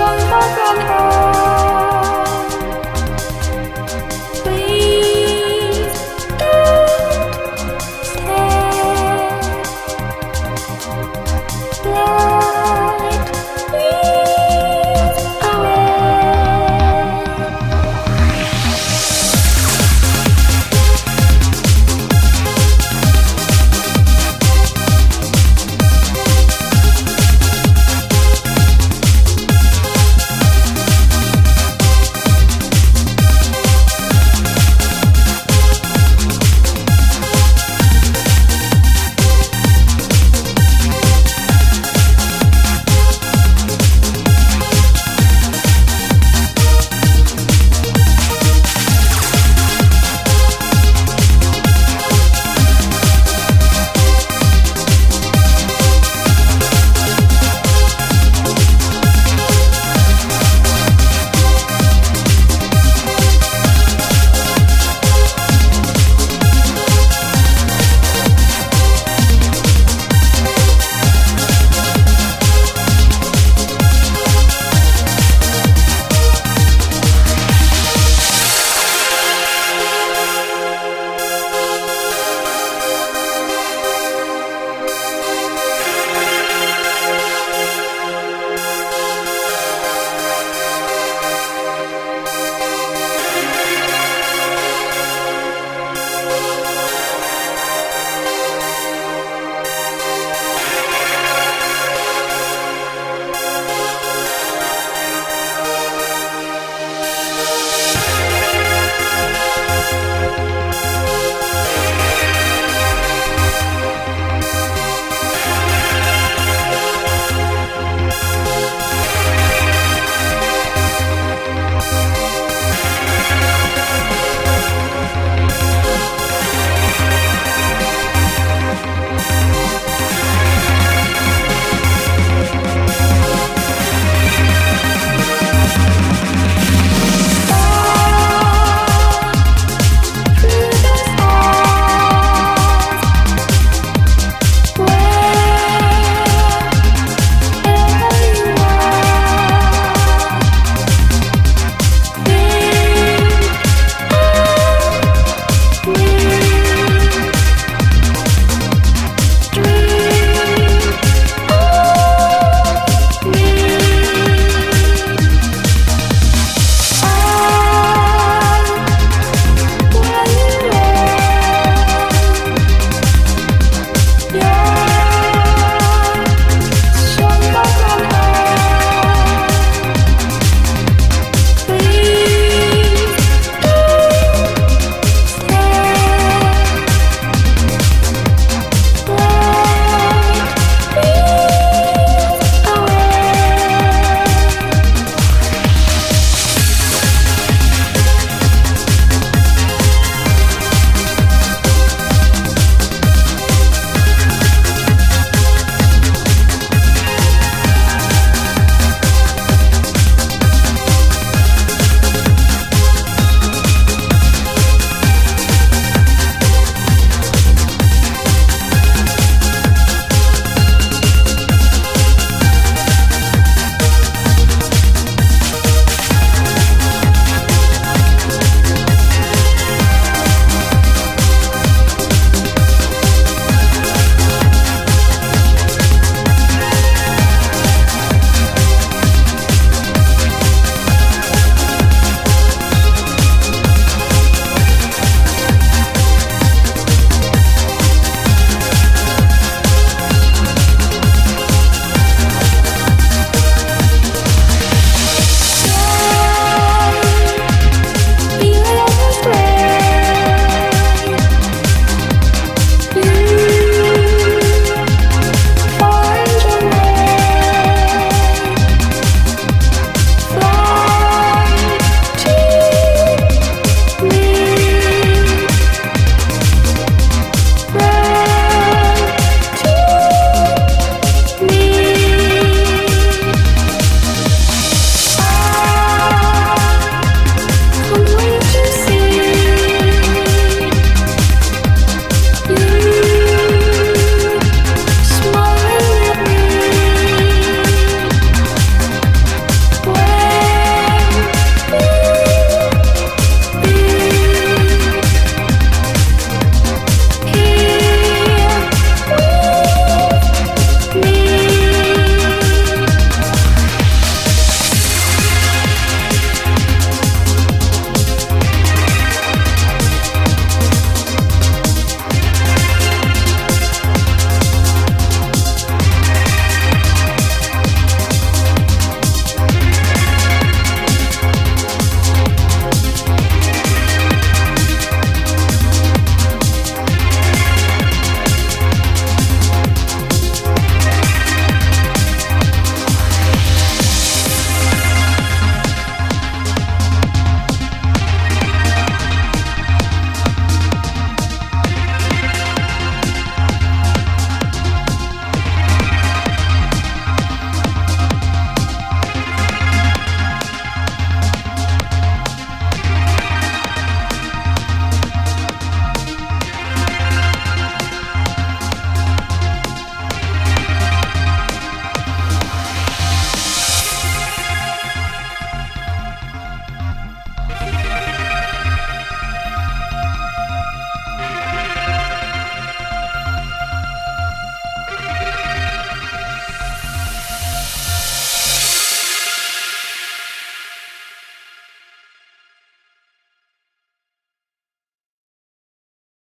da da da da